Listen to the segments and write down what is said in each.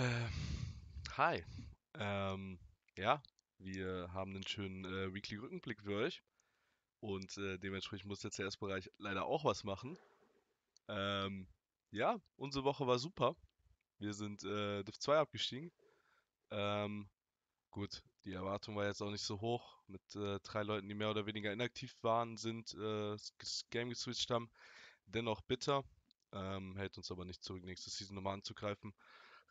Äh, hi. Ähm, ja, wir haben einen schönen äh, Weekly Rückenblick für euch. Und äh, dementsprechend muss der CS-Bereich leider auch was machen. Ähm, ja, unsere Woche war super. Wir sind äh, Div 2 abgestiegen. Ähm, gut, die Erwartung war jetzt auch nicht so hoch. Mit äh, drei Leuten, die mehr oder weniger inaktiv waren, sind äh, das Game geswitcht haben. Dennoch bitter. Ähm, hält uns aber nicht zurück, nächste Season nochmal anzugreifen.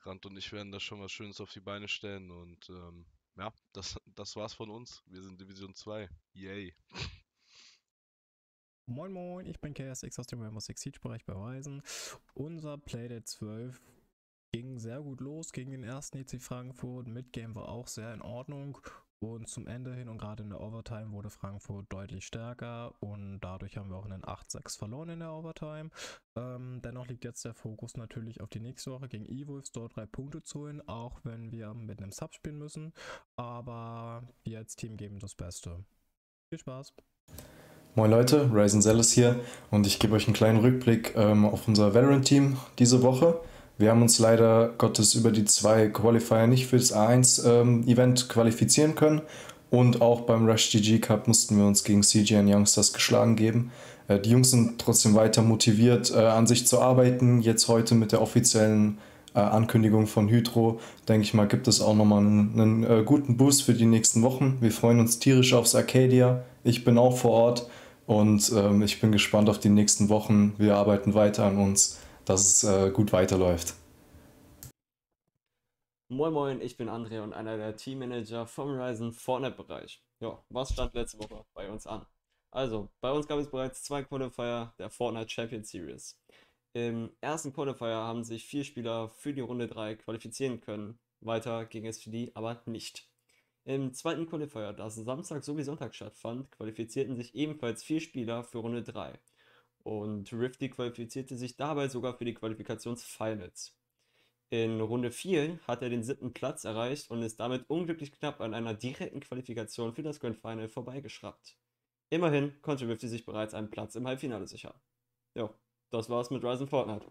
Rand und ich werden da schon was Schönes auf die Beine stellen und ähm, ja, das, das war's von uns. Wir sind Division 2. Yay. Moin Moin, ich bin KSX aus dem Rainbow Six Siege Bereich bei Ryzen. Unser Playdate 12 ging sehr gut los gegen den ersten EC Frankfurt. Midgame war auch sehr in Ordnung und zum Ende hin und gerade in der Overtime wurde Frankfurt deutlich stärker und dadurch haben wir auch einen 8-6 verloren in der Overtime. Ähm, dennoch liegt jetzt der Fokus natürlich auf die nächste Woche gegen E-Wolves, dort drei Punkte zu holen, auch wenn wir mit einem Sub spielen müssen. Aber wir als Team geben das Beste. Viel Spaß! Moin Leute, Ryzen Zealous hier und ich gebe euch einen kleinen Rückblick ähm, auf unser Veteran-Team diese Woche. Wir haben uns leider Gottes über die zwei Qualifier nicht für das A1-Event ähm, qualifizieren können. Und auch beim Rush GG Cup mussten wir uns gegen CGN Youngsters geschlagen geben. Äh, die Jungs sind trotzdem weiter motiviert, äh, an sich zu arbeiten. Jetzt heute mit der offiziellen äh, Ankündigung von Hydro, denke ich mal, gibt es auch nochmal einen, einen äh, guten Boost für die nächsten Wochen. Wir freuen uns tierisch aufs Arcadia. Ich bin auch vor Ort und ähm, ich bin gespannt auf die nächsten Wochen. Wir arbeiten weiter an uns dass es äh, gut weiterläuft. Moin Moin, ich bin André und einer der Teammanager vom Ryzen Fortnite-Bereich. Ja, was stand letzte Woche bei uns an? Also, bei uns gab es bereits zwei Qualifier der Fortnite Champion Series. Im ersten Qualifier haben sich vier Spieler für die Runde 3 qualifizieren können. Weiter ging es für die aber nicht. Im zweiten Qualifier, das Samstag sowie Sonntag stattfand, qualifizierten sich ebenfalls vier Spieler für Runde 3 und Rifty qualifizierte sich dabei sogar für die Qualifikationsfinals. In Runde 4 hat er den siebten Platz erreicht und ist damit unglücklich knapp an einer direkten Qualifikation für das Grand Final vorbeigeschraubt. Immerhin konnte Rifty sich bereits einen Platz im Halbfinale sichern. Ja, das war's mit Rise Fortnite.